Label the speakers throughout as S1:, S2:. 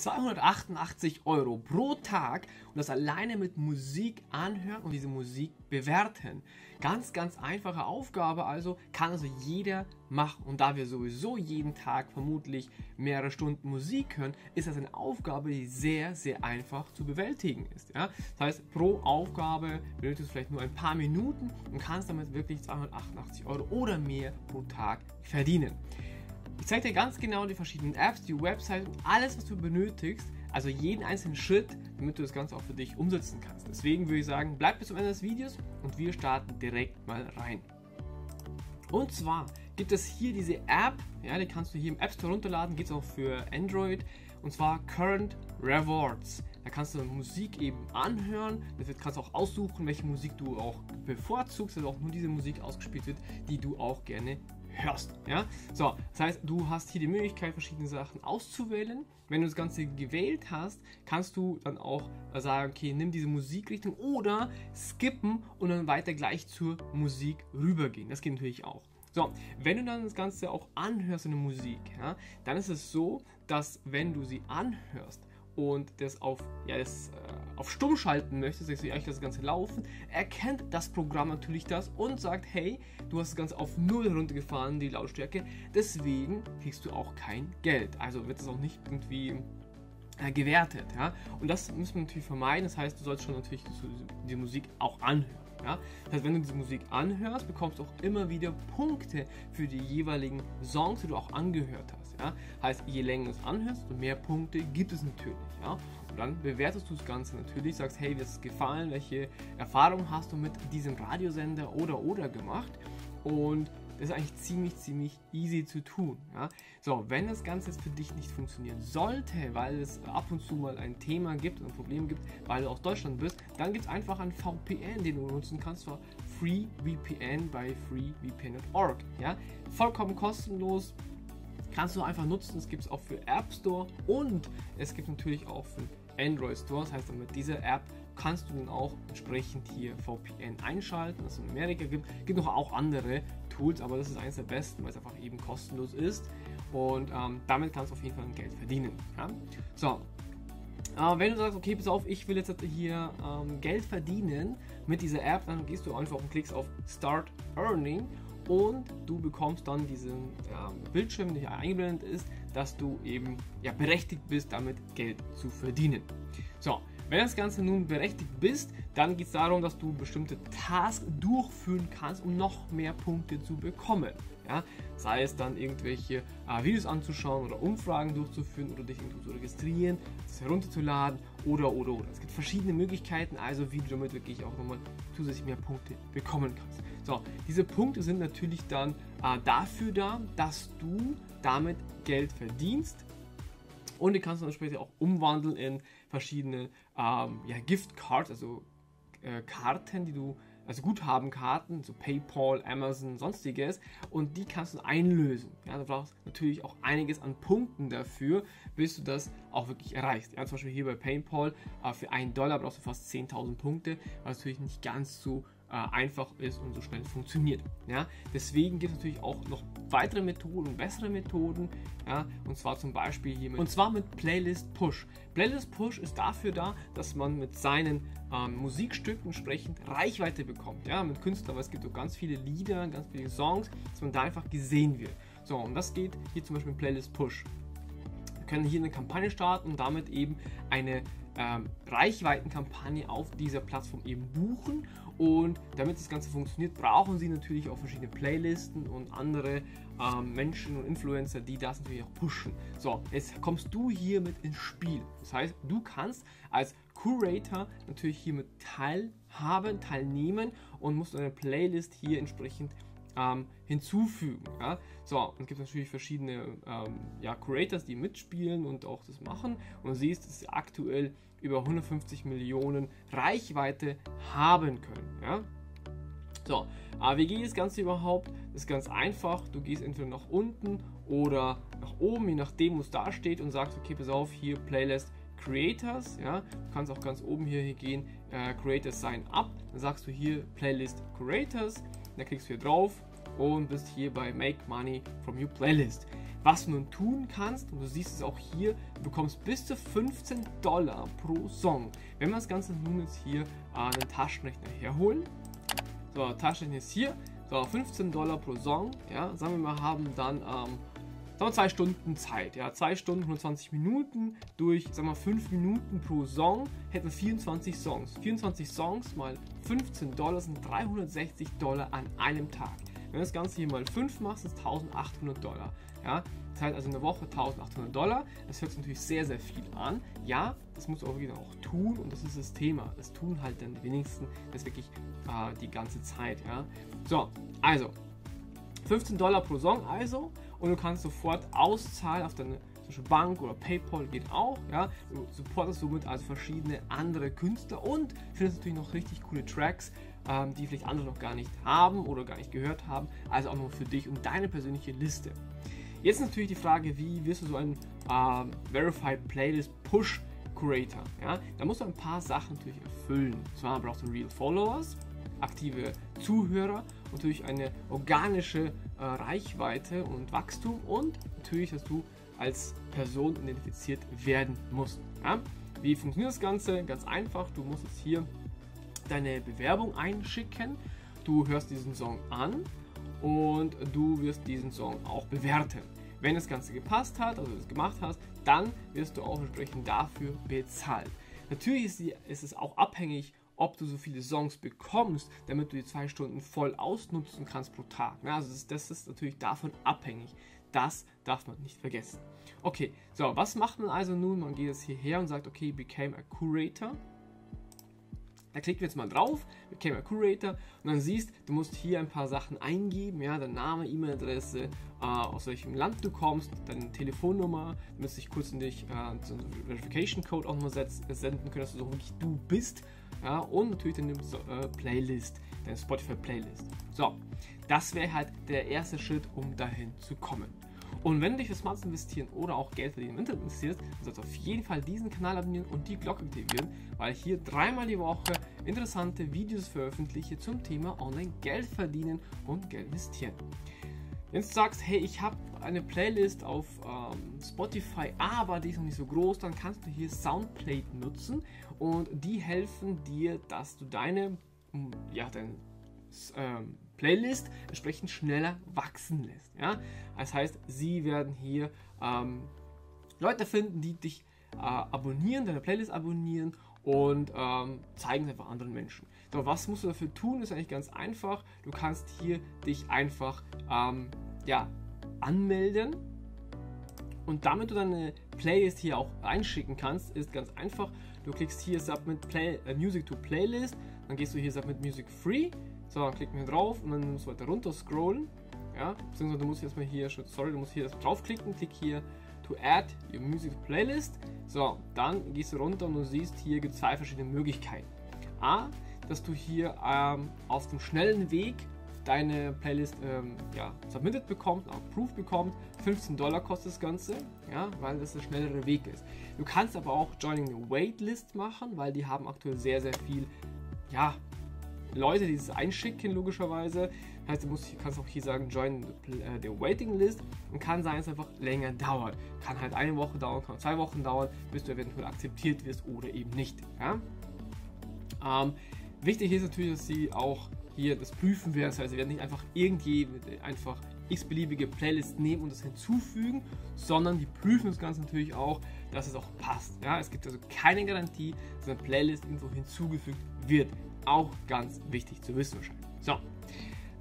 S1: 288 Euro pro Tag und das alleine mit Musik anhören und diese Musik bewerten. Ganz, ganz einfache Aufgabe, also kann also jeder machen. Und da wir sowieso jeden Tag vermutlich mehrere Stunden Musik hören, ist das eine Aufgabe, die sehr, sehr einfach zu bewältigen ist. Ja? Das heißt, pro Aufgabe benötigst du vielleicht nur ein paar Minuten und kannst damit wirklich 288 Euro oder mehr pro Tag verdienen. Ich zeige dir ganz genau die verschiedenen Apps, die Website und alles, was du benötigst, also jeden einzelnen Schritt, damit du das Ganze auch für dich umsetzen kannst. Deswegen würde ich sagen, bleib bis zum Ende des Videos und wir starten direkt mal rein. Und zwar gibt es hier diese App, ja, die kannst du hier im App Store runterladen, geht es auch für Android, und zwar Current Rewards. Da kannst du Musik eben anhören, da kannst du auch aussuchen, welche Musik du auch bevorzugst, also auch nur diese Musik ausgespielt wird, die du auch gerne hörst. Ja? So, das heißt, du hast hier die Möglichkeit, verschiedene Sachen auszuwählen. Wenn du das Ganze gewählt hast, kannst du dann auch sagen, okay, nimm diese Musikrichtung oder skippen und dann weiter gleich zur Musik rübergehen. Das geht natürlich auch. So, wenn du dann das Ganze auch anhörst in der Musik, ja, dann ist es so, dass wenn du sie anhörst, und das auf, ja, das, äh, auf Stumm schalten möchtest, dass eigentlich das Ganze laufen, erkennt das Programm natürlich das und sagt, hey, du hast das Ganze auf Null runtergefahren, die Lautstärke, deswegen kriegst du auch kein Geld. Also wird es auch nicht irgendwie äh, gewertet. Ja? Und das müssen wir natürlich vermeiden. Das heißt, du sollst schon natürlich die Musik auch anhören. Ja? Das heißt, wenn du diese Musik anhörst, bekommst du auch immer wieder Punkte für die jeweiligen Songs, die du auch angehört hast. Ja? Heißt, je länger du es anhörst, desto mehr Punkte gibt es natürlich. Ja? Und dann bewertest du das Ganze natürlich, sagst, hey, wie ist es gefallen, welche Erfahrungen hast du mit diesem Radiosender oder oder gemacht und das ist eigentlich ziemlich, ziemlich easy zu tun. Ja? So, wenn das Ganze jetzt für dich nicht funktionieren sollte, weil es ab und zu mal ein Thema gibt, ein Problem gibt, weil du aus Deutschland bist, dann gibt es einfach ein VPN, den du nutzen kannst, zwar FreeVPN bei freevpn.org. Ja? Vollkommen kostenlos, kannst du einfach nutzen. Es gibt es auch für App Store und es gibt natürlich auch für Android Store. Das heißt, mit dieser App kannst du dann auch entsprechend hier VPN einschalten, was es in Amerika gibt. Es gibt noch auch andere Tools, aber das ist eines der besten, weil es einfach eben kostenlos ist. Und ähm, damit kannst du auf jeden Fall Geld verdienen. Ja? So, äh, wenn du sagst, okay, pass auf, ich will jetzt hier ähm, Geld verdienen mit dieser App, dann gehst du einfach und klickst auf Start Earning und du bekommst dann diesen ja, Bildschirm, der hier eingeblendet ist, dass du eben ja, berechtigt bist, damit Geld zu verdienen. So, wenn das Ganze nun berechtigt bist, dann geht es darum, dass du bestimmte Tasks durchführen kannst, um noch mehr Punkte zu bekommen. Ja? Sei es dann irgendwelche äh, Videos anzuschauen oder Umfragen durchzuführen oder dich irgendwo zu registrieren, das herunterzuladen oder oder oder. Es gibt verschiedene Möglichkeiten, also wie du damit wirklich auch nochmal zusätzlich mehr Punkte bekommen kannst. So, diese Punkte sind natürlich dann äh, dafür da, dass du damit Geld verdienst und die kannst du dann später auch umwandeln in verschiedene ähm, ja, Gift also äh, Karten, die du, also Guthabenkarten, so PayPal, Amazon, sonstiges. Und die kannst du einlösen. Ja, du brauchst natürlich auch einiges an Punkten dafür, bis du das auch wirklich erreichst. Ja, zum Beispiel hier bei PayPal äh, für 1 Dollar brauchst du fast 10.000 Punkte, was natürlich nicht ganz so äh, einfach ist und so schnell funktioniert. Ja? Deswegen gibt es natürlich auch noch weitere Methoden, bessere Methoden, ja? und zwar zum Beispiel hier mit, und zwar mit Playlist Push. Playlist Push ist dafür da, dass man mit seinen ähm, Musikstücken entsprechend Reichweite bekommt, ja, mit Künstlern, weil es gibt auch ganz viele Lieder, ganz viele Songs, dass man da einfach gesehen wird. So, und das geht hier zum Beispiel mit Playlist Push. Wir können hier eine Kampagne starten und damit eben eine ähm, Reichweitenkampagne auf dieser Plattform eben buchen. Und damit das Ganze funktioniert, brauchen Sie natürlich auch verschiedene Playlisten und andere ähm, Menschen und Influencer, die das natürlich auch pushen. So, jetzt kommst du hier mit ins Spiel. Das heißt, du kannst als Curator natürlich hier mit teilhaben, teilnehmen und musst deine Playlist hier entsprechend ähm, hinzufügen. Ja? So, und es gibt natürlich verschiedene ähm, ja, Curators, die mitspielen und auch das machen. Und du siehst, dass sie aktuell über 150 Millionen Reichweite haben können. Ja? So, aber wie geht das Ganze überhaupt? Das ist ganz einfach. Du gehst entweder nach unten oder nach oben, je nachdem, wo es da steht und sagst, okay, pass auf, hier Playlist Creators, ja, du kannst auch ganz oben hier, hier gehen, äh, Creators Sign Up, dann sagst du hier Playlist Creators, dann klickst du hier drauf und bist hier bei Make Money from Your Playlist. Was du nun tun kannst, und du siehst es auch hier, du bekommst bis zu 15 Dollar pro Song. Wenn wir das Ganze nun jetzt hier äh, den Taschenrechner herholen, so, Taschenrechner ist hier, so, 15 Dollar pro Song, ja, sagen wir mal, haben dann, ähm, sagen wir zwei Stunden Zeit, ja, zwei Stunden, 120 Minuten durch, sagen wir 5 Minuten pro Song, hätten wir 24 Songs. 24 Songs mal 15 Dollar sind 360 Dollar an einem Tag. Wenn du das Ganze hier mal 5 machst, ist 1800 Dollar. Ja? Das heißt also eine Woche 1800 Dollar. Das hört sich natürlich sehr, sehr viel an. Ja, das du auch wieder auch tun und das ist das Thema. Das tun halt dann die wenigsten das wirklich äh, die ganze Zeit. Ja? So, also 15 Dollar pro Song also und du kannst sofort auszahlen auf deine Bank oder PayPal geht auch, ja. Du supportest somit also verschiedene andere Künstler und findest natürlich noch richtig coole Tracks, ähm, die vielleicht andere noch gar nicht haben oder gar nicht gehört haben. Also auch nur für dich und deine persönliche Liste. Jetzt natürlich die Frage, wie wirst du so ein ähm, Verified Playlist Push Curator? Ja? Da musst du ein paar Sachen natürlich erfüllen. Zwar brauchst du Real Followers, aktive Zuhörer, natürlich eine organische äh, Reichweite und Wachstum und natürlich, dass du als Person identifiziert werden musst. Ja? Wie funktioniert das Ganze? Ganz einfach, du musst jetzt hier deine Bewerbung einschicken. Du hörst diesen Song an und du wirst diesen Song auch bewerten. Wenn das Ganze gepasst hat, also du es gemacht hast, dann wirst du auch entsprechend dafür bezahlt. Natürlich ist, es auch abhängig, ob du so viele Songs bekommst, damit du die zwei Stunden voll ausnutzen kannst pro Tag. also das, das ist natürlich davon abhängig. Das darf man nicht vergessen. Okay, so, was macht man also nun? Man geht jetzt hierher und sagt, okay, became a curator. Da klicken wir jetzt mal drauf, Became a Curator und dann siehst, du musst hier ein paar Sachen eingeben, ja, dein Name, E-Mail-Adresse, äh, aus welchem Land du kommst, deine Telefonnummer, damit ich kurz in dich äh, so einen Verification Code auch nochmal senden können, dass du so wirklich du bist, ja, und natürlich deine äh, Playlist, deine Spotify Playlist. So, das wäre halt der erste Schritt, um dahin zu kommen. Und wenn du dich für Smarts investieren oder auch Geld verdienen im Internet interessierst, dann sollst du auf jeden Fall diesen Kanal abonnieren und die Glocke aktivieren, weil ich hier dreimal die Woche interessante Videos veröffentliche zum Thema Online Geld verdienen und Geld investieren. Wenn du sagst, hey, ich habe eine Playlist auf ähm, Spotify, aber die ist noch nicht so groß, dann kannst du hier Soundplate nutzen und die helfen dir, dass du deine, ja, dein ähm, Playlist entsprechend schneller wachsen lässt. Ja? Das heißt, sie werden hier ähm, Leute finden, die dich äh, abonnieren, deine Playlist abonnieren und ähm, zeigen es einfach anderen Menschen. Doch was musst du dafür tun? Ist eigentlich ganz einfach. Du kannst hier dich einfach ähm, ja, anmelden und damit du deine Playlist hier auch einschicken kannst, ist ganz einfach. Du klickst hier Submit Play, äh, Music to Playlist, dann gehst du hier Submit Music Free so, dann klicken wir drauf und dann musst du weiter runter scrollen. Ja, beziehungsweise du musst jetzt mal hier, sorry, du musst hier draufklicken, klick hier to add your music playlist. So, dann gehst du runter und du siehst, hier gibt es zwei verschiedene Möglichkeiten. A, dass du hier ähm, auf dem schnellen Weg deine Playlist ähm, ja, submitted bekommst, approved bekommst. 15 Dollar kostet das Ganze, ja, weil das der schnellere Weg ist. Du kannst aber auch Joining the Waitlist machen, weil die haben aktuell sehr, sehr viel ja, Leute, die es einschicken, logischerweise. Das heißt, du musst, kannst auch hier sagen, join the, äh, Waiting List und kann sein, dass es einfach länger dauert. Kann halt eine Woche dauern, kann zwei Wochen dauern, bis du eventuell akzeptiert wirst oder eben nicht. Ja? Ähm, wichtig ist natürlich, dass sie auch hier das prüfen werden. Das heißt, sie werden nicht einfach irgendwie einfach x-beliebige Playlist nehmen und das hinzufügen, sondern die prüfen das Ganze natürlich auch, dass es auch passt. Ja? Es gibt also keine Garantie, dass eine Playlist irgendwo hinzugefügt wird. Auch ganz wichtig zu wissen wahrscheinlich. So,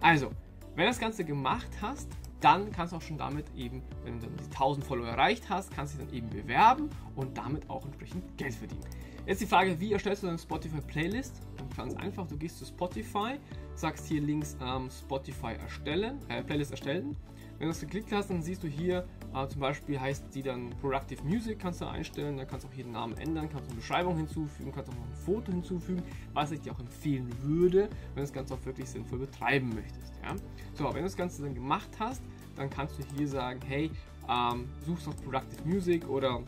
S1: also, wenn du das Ganze gemacht hast, dann kannst du auch schon damit eben, wenn du dann die 1000 Follower erreicht hast, kannst du dich dann eben bewerben und damit auch entsprechend Geld verdienen. Jetzt die Frage, wie erstellst du deine Spotify Playlist? Ganz einfach, du gehst zu Spotify, sagst hier links ähm, Spotify erstellen, äh, Playlist erstellen wenn du das geklickt hast, dann siehst du hier äh, zum Beispiel heißt die dann Productive Music, kannst du einstellen, dann kannst du auch hier den Namen ändern, kannst eine Beschreibung hinzufügen, kannst auch noch ein Foto hinzufügen, was ich dir auch empfehlen würde, wenn du das Ganze auch wirklich sinnvoll betreiben möchtest. Ja? So, wenn du das Ganze dann gemacht hast, dann kannst du hier sagen, hey, ähm, suchst auf Productive Music oder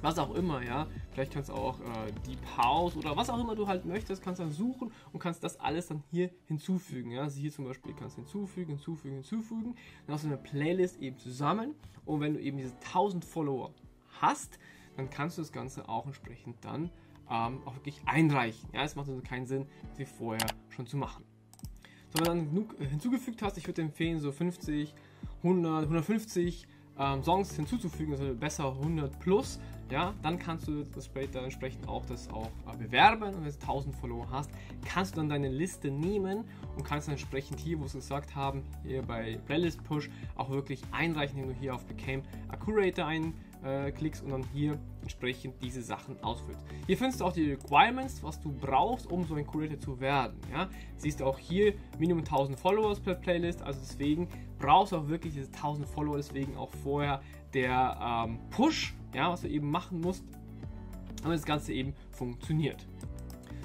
S1: was auch immer, ja. Vielleicht kannst du auch äh, Deep House oder was auch immer du halt möchtest, kannst dann suchen und kannst das alles dann hier hinzufügen, ja. Also hier zum Beispiel kannst du hinzufügen, hinzufügen, hinzufügen. Dann hast du eine Playlist eben zusammen und wenn du eben diese 1000 Follower hast, dann kannst du das Ganze auch entsprechend dann ähm, auch wirklich einreichen. Ja, es macht also keinen Sinn, sie vorher schon zu machen. So, wenn du dann genug äh, hinzugefügt hast, ich würde empfehlen, so 50, 100, 150 ähm, Songs hinzuzufügen, also besser 100 plus, ja, dann kannst du das später entsprechend auch das auch äh, bewerben und wenn du 1000 Follower hast, kannst du dann deine Liste nehmen und kannst dann entsprechend hier, wo sie gesagt haben, hier bei Playlist Push auch wirklich einreichen, indem du hier auf Became a Curator ein äh, und dann hier entsprechend diese Sachen ausfüllst. Hier findest du auch die Requirements, was du brauchst, um so ein Curator zu werden. Ja? Siehst du auch hier Minimum 1000 Followers per Playlist, also deswegen brauchst du auch wirklich diese 1000 Follower, deswegen auch vorher der ähm, Push, ja, was du eben machen musst, damit das Ganze eben funktioniert.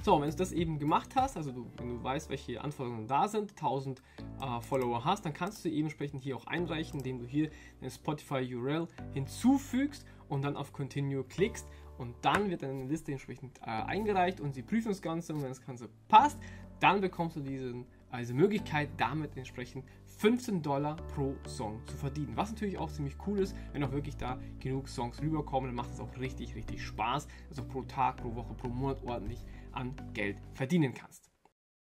S1: So, wenn du das eben gemacht hast, also du, wenn du weißt, welche Anforderungen da sind, 1000 äh, Follower hast, dann kannst du eben entsprechend hier auch einreichen, indem du hier eine Spotify URL hinzufügst und dann auf Continue klickst und dann wird deine Liste entsprechend äh, eingereicht und sie prüfen das Ganze und wenn das Ganze passt, dann bekommst du diesen, also Möglichkeit, damit entsprechend 15 Dollar pro Song zu verdienen. Was natürlich auch ziemlich cool ist, wenn auch wirklich da genug Songs rüberkommen, dann macht es auch richtig, richtig Spaß. Also pro Tag, pro Woche, pro Monat ordentlich an Geld verdienen kannst.